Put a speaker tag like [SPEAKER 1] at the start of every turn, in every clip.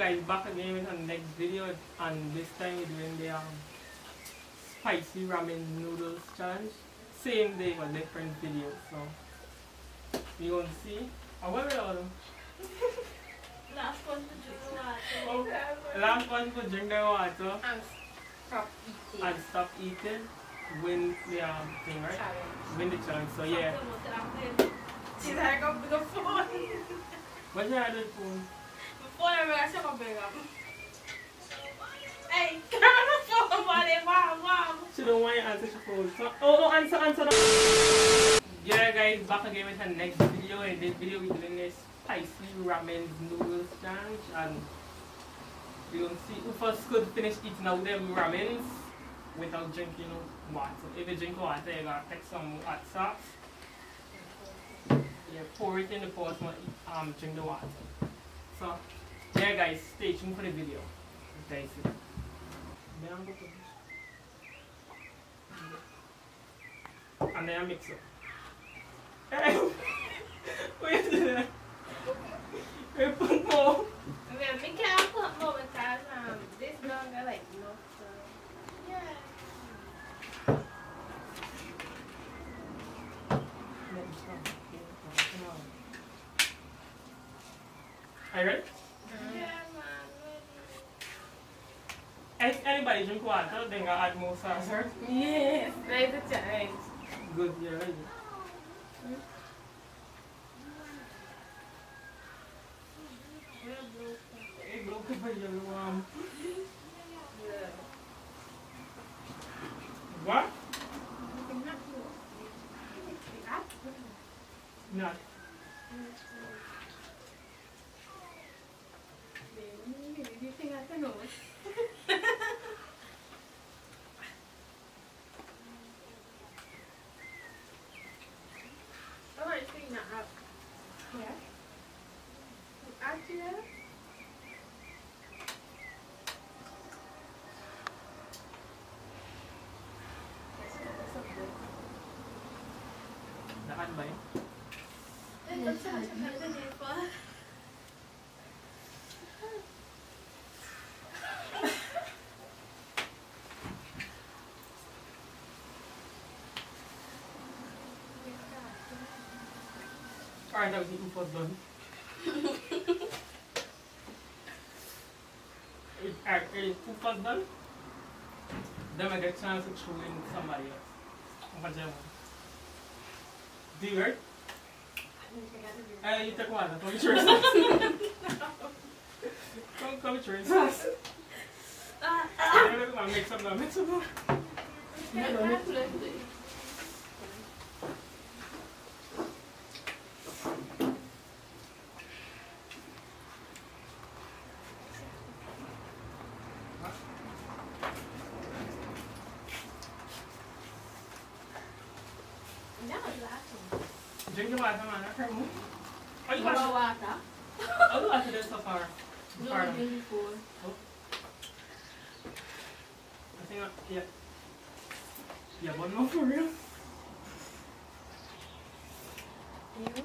[SPEAKER 1] guys, back again with our next video and this time we're doing the um, spicy ramen noodles challenge. Same day but different video, so you gonna see. Oh, what are them?
[SPEAKER 2] Last one to drink water.
[SPEAKER 1] Oh, last one to drink the water
[SPEAKER 2] And stop eating.
[SPEAKER 1] and stop eating. Win the um, thing, right? Win the challenge. So yeah.
[SPEAKER 2] She's like, I'm going to phone.
[SPEAKER 1] What you had it for?
[SPEAKER 2] Before I realized I'm going to Hey, come on the phone, buddy. Mom, mom.
[SPEAKER 1] She don't want to answer your phone. So, oh, oh, answer, answer that. Yeah, guys, back again with our next video. In this video, we're doing this spicy ramen noodles challenge. And we're going to see who first could finish eating all them ramens without drinking water. If you drink water, you got to take some hot sauce. Yeah, pour it in the pot and um, drink the water. So, yeah, guys, stay tuned for the video. Guys, then I'm going to and then I mix it. Hey, wait a minute. Wait, put more.
[SPEAKER 2] Okay, me can't put more because um, this longer like no so. Yeah.
[SPEAKER 1] Are you ready?
[SPEAKER 2] Yeah, man.
[SPEAKER 1] If drink water, then I add more sauce.
[SPEAKER 2] Yes, there's a challenge.
[SPEAKER 1] Good, you're ready. Hey, bro, come here, you, um, what? Not. sila. Nakan ba yun? Eh, tapos Carla, hindi ko doon. If if Upod doon, then I get chance to throw in somebody else. Ang kadya mo. Do you work? Eh, you take one. Come with yours. Come, come with yours. I'm gonna mix up now, mix up now. Drink the water, man. I can't move. Oh, you it. Oh, you it so far. Enough. I think, I, yeah. Yeah, one more for real.
[SPEAKER 2] Look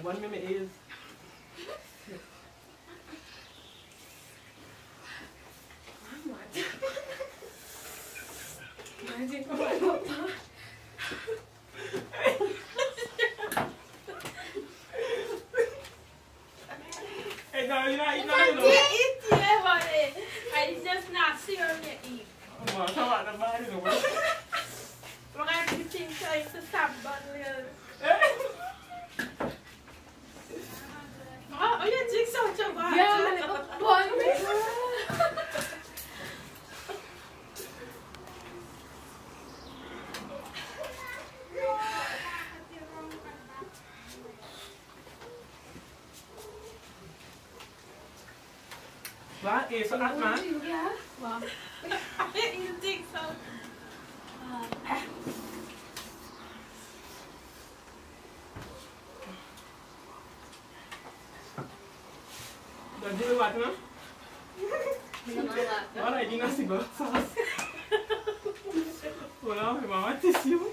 [SPEAKER 1] Yeah, one minute is. Hey, no, you're not, you're not, you know.
[SPEAKER 2] I just not serum you eat.
[SPEAKER 1] Come on, come on, the body, the world.
[SPEAKER 2] We're going to think so it's a sub bundle. Oh, oh, you drink so much water.
[SPEAKER 1] What? Eh, so at man?
[SPEAKER 2] Wow. you think so?
[SPEAKER 1] Don't do what, no? Wala, hindi na siguro sauce. Wala, may mga tissue.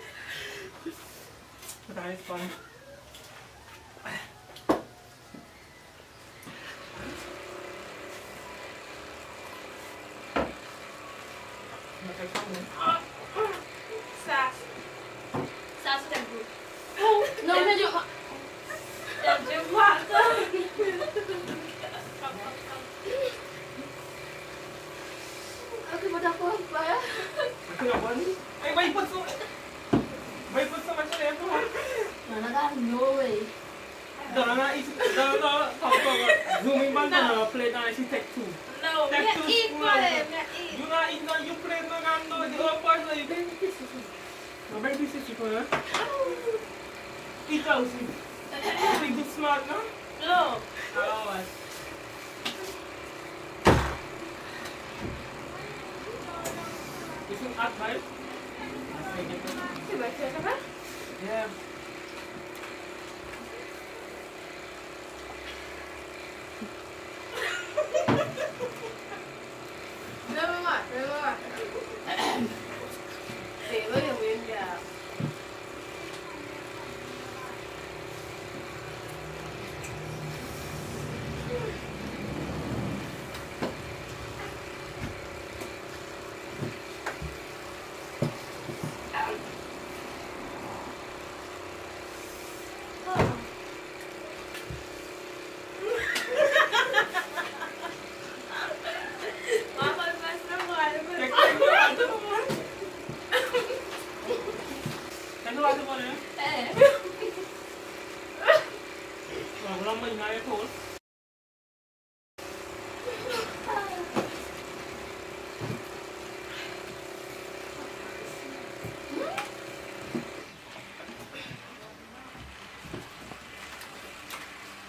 [SPEAKER 1] pieces
[SPEAKER 2] you
[SPEAKER 1] put
[SPEAKER 2] Eat
[SPEAKER 1] those. You get smart,
[SPEAKER 2] no? No. Oh, Bisschen Art halt. Ja.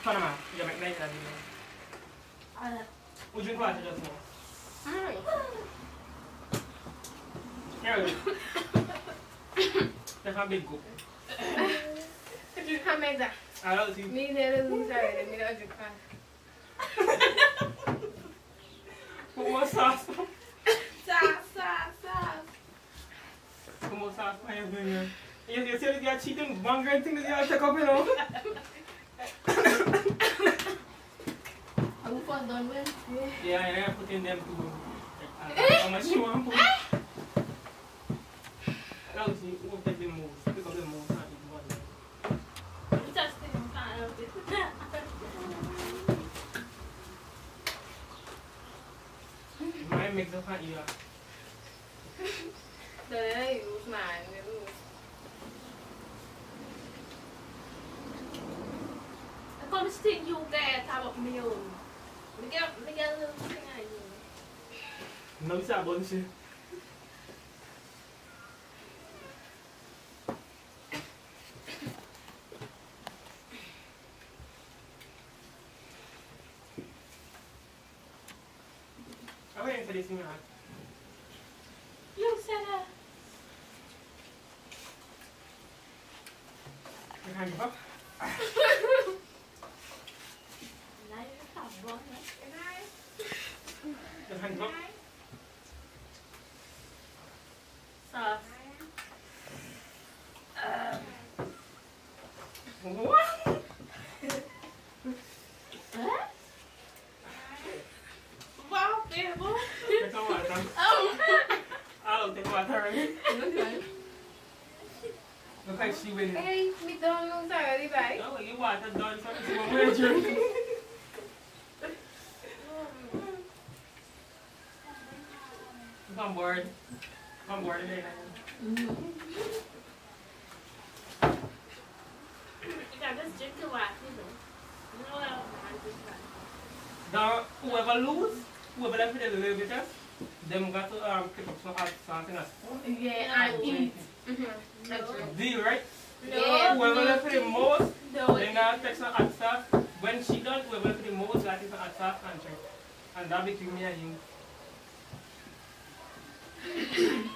[SPEAKER 2] Panamá.
[SPEAKER 1] Eu
[SPEAKER 2] sei que a
[SPEAKER 1] tia pa
[SPEAKER 3] doon wen.
[SPEAKER 1] Yeah, yeah, putting them to uh, how much you want to put. Araw si, huwag tayo din mo. Pick up the mo sa ibuan.
[SPEAKER 2] Just think kind of it.
[SPEAKER 1] May mix up ka iya.
[SPEAKER 2] Dari use man, use. We got we got a little thing on
[SPEAKER 1] you. No, it's not bullshit. I'm waiting
[SPEAKER 2] for this
[SPEAKER 1] man. Lucetta.
[SPEAKER 3] I can't
[SPEAKER 1] give up.
[SPEAKER 2] Sauce.
[SPEAKER 1] What?
[SPEAKER 2] Wow, bebo.
[SPEAKER 1] Teka wata. Aw, teka wata rin. Nakay si Win.
[SPEAKER 2] Eh, mi dong nung tayo, di ba?
[SPEAKER 1] Oh, yung wata doon sa si Mama Jerry. I'm bored. I'm bored today.
[SPEAKER 2] Ikaw, just drink the water, no? No, I'm just.
[SPEAKER 1] Now, whoever lose, whoever left it a little bit, them got to um, pick up some hot something else.
[SPEAKER 2] Yeah,
[SPEAKER 1] I
[SPEAKER 2] I eat. That's right.
[SPEAKER 1] Deal, right?
[SPEAKER 2] No,
[SPEAKER 1] Whoever left it the most,
[SPEAKER 2] no.
[SPEAKER 1] then got take some hot stuff. When she done, whoever left it the most, got take some hot stuff and drink. And that between me and you.
[SPEAKER 4] Thank you.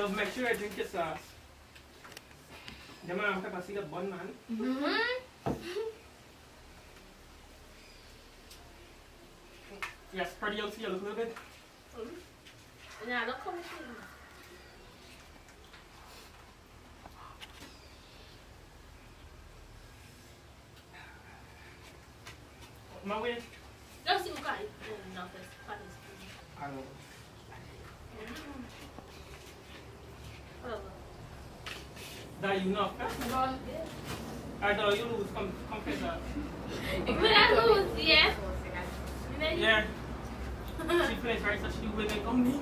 [SPEAKER 4] Mm-mm.
[SPEAKER 1] Make sure I drink your sauce. Man have to see the bun, man.
[SPEAKER 4] Mm-hmm.
[SPEAKER 1] Yeah, spread it out to you a little bit.
[SPEAKER 2] Mm-hmm. Don't come with me.
[SPEAKER 1] My way.
[SPEAKER 2] Just you guys. No, that's funny.
[SPEAKER 1] I know.
[SPEAKER 2] Mm-hmm.
[SPEAKER 1] That you know.
[SPEAKER 4] Ball.
[SPEAKER 1] I know you lose. Come, come face that.
[SPEAKER 2] When I lose, yeah.
[SPEAKER 1] Yeah. She plays right, so she winning on me.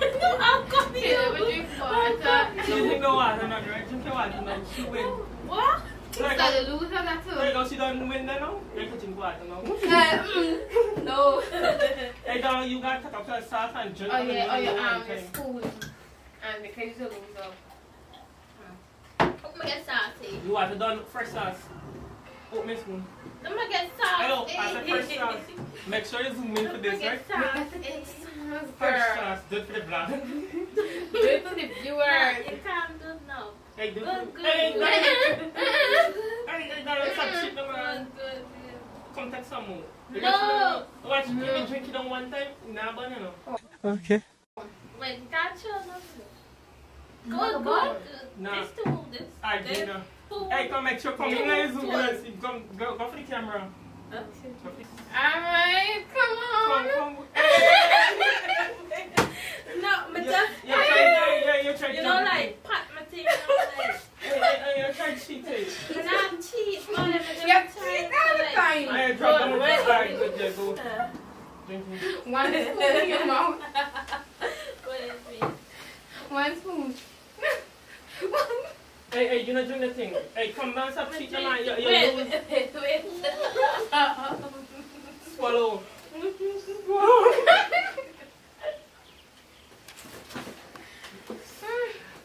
[SPEAKER 2] no, I'm coming.
[SPEAKER 4] Okay, let me drink water.
[SPEAKER 1] She drink the water, not right? Drink your water, now. She win.
[SPEAKER 2] What?
[SPEAKER 4] So
[SPEAKER 1] Like,
[SPEAKER 4] the loser that
[SPEAKER 1] there you
[SPEAKER 4] too.
[SPEAKER 1] go. She done win then now. You can drink water now.
[SPEAKER 4] Uh, mm, No.
[SPEAKER 1] Hey, dog, you got to take up your sauce and drink.
[SPEAKER 4] Oh
[SPEAKER 1] and
[SPEAKER 4] yeah, oh
[SPEAKER 1] then you
[SPEAKER 4] your arm is cool. And because you're a loser.
[SPEAKER 2] I'm hmm. gonna get saucy.
[SPEAKER 1] You want to done fresh sauce. Oh, Miss Moon.
[SPEAKER 2] I'm gonna get saucy.
[SPEAKER 1] Hello, as a fresh sauce. Make sure you zoom in for
[SPEAKER 2] I'm
[SPEAKER 1] this,
[SPEAKER 2] gonna
[SPEAKER 1] right?
[SPEAKER 2] get saucy.
[SPEAKER 1] Fresh
[SPEAKER 4] Girl.
[SPEAKER 1] sauce, good for the blood.
[SPEAKER 4] Do it to the
[SPEAKER 2] Nah,
[SPEAKER 4] viewers.
[SPEAKER 2] you can't do no.
[SPEAKER 1] hey, do
[SPEAKER 2] Good, good,
[SPEAKER 1] Hey,
[SPEAKER 2] good.
[SPEAKER 1] hey, hey, hey, hey, stop shit, no, man.
[SPEAKER 2] Good, good, good.
[SPEAKER 1] Come take some more. You
[SPEAKER 2] No.
[SPEAKER 1] got some- Watch, you me drink it on one time. Nah, but you know. Okay.
[SPEAKER 2] Wait, you can't show nothing. Good,
[SPEAKER 3] Mother
[SPEAKER 2] good,
[SPEAKER 3] boy?
[SPEAKER 2] good.
[SPEAKER 1] Nah.
[SPEAKER 2] This two, this.
[SPEAKER 1] I
[SPEAKER 2] this
[SPEAKER 1] do know. Hey, come make sure, come in there, zoom in. Come, go, go for the camera.
[SPEAKER 2] Okay.
[SPEAKER 1] Go for the-
[SPEAKER 4] Alright, come
[SPEAKER 1] Come,
[SPEAKER 4] on.
[SPEAKER 1] come.
[SPEAKER 2] No, but
[SPEAKER 1] Yeah,
[SPEAKER 2] just,
[SPEAKER 1] yeah, try, yeah, yeah, you try
[SPEAKER 2] you know,
[SPEAKER 1] jump.
[SPEAKER 2] like, pat my thing, you know, like,
[SPEAKER 1] Hey, hey, hey, you try cheat it.
[SPEAKER 2] when I'm cheap, whatever, just
[SPEAKER 4] Yeah,
[SPEAKER 2] try
[SPEAKER 4] cheat
[SPEAKER 2] to,
[SPEAKER 4] all the
[SPEAKER 2] like,
[SPEAKER 4] time.
[SPEAKER 1] I drop down with
[SPEAKER 2] Wait,
[SPEAKER 1] the bag,
[SPEAKER 2] wait.
[SPEAKER 1] good, yeah, go.
[SPEAKER 2] uh,
[SPEAKER 1] Drink it.
[SPEAKER 4] One spoon in your mouth.
[SPEAKER 2] what is it?
[SPEAKER 4] One spoon.
[SPEAKER 1] Hey, hey, you not doing the thing. Hey, come down, stop cheating, man. You, you
[SPEAKER 2] Wait,
[SPEAKER 1] lose.
[SPEAKER 2] wait, wait, wait.
[SPEAKER 1] Swallow.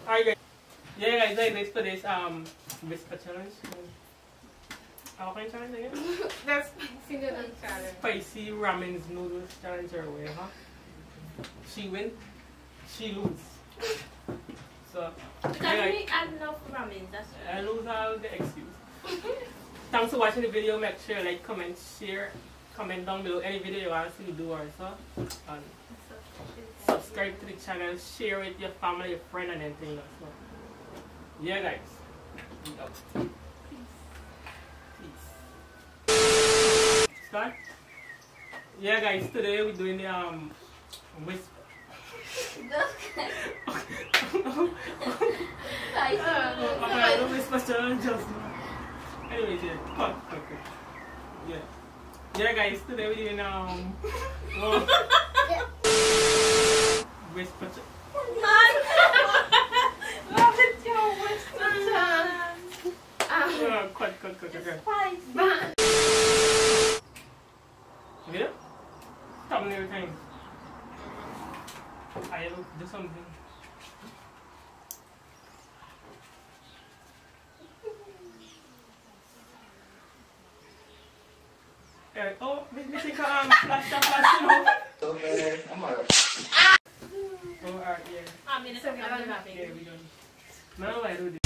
[SPEAKER 1] Alright, guys. Yeah, guys, like this for this um whisper challenge. How can I challenge again?
[SPEAKER 4] That's single challenge.
[SPEAKER 1] Spicy ramen noodles challenge or whatever. She win, she lose. So,
[SPEAKER 2] Because
[SPEAKER 1] yeah,
[SPEAKER 2] we add enough ramen, that's
[SPEAKER 1] I lose all the excuse. Thanks for watching the video. Make sure like, comment, share, comment down below any video you want to see do also. And subscribe to the channel, share with your family, your friend, and anything else. So, yeah, guys. We out. Peace. Start. Yeah, guys. Today we're doing the um whisper. Okay, the whisper challenge just now. Anyway, yeah. Cut, cut, cut. Yeah. Yeah, guys. Today we're doing um. well, whisper. Ch-
[SPEAKER 2] Love it, yo, what's the chance?
[SPEAKER 1] cut, cut, cut, cut.
[SPEAKER 2] Spicy.
[SPEAKER 1] Yeah? Thumbnail time. I will do something. Yeah, oh, we, we think um, flash, flash, flash, you know.
[SPEAKER 5] So man, I'm alright.
[SPEAKER 1] Oh, alright, yeah.
[SPEAKER 2] I'm in a second, I'm
[SPEAKER 1] Yeah, we done. Now I do this.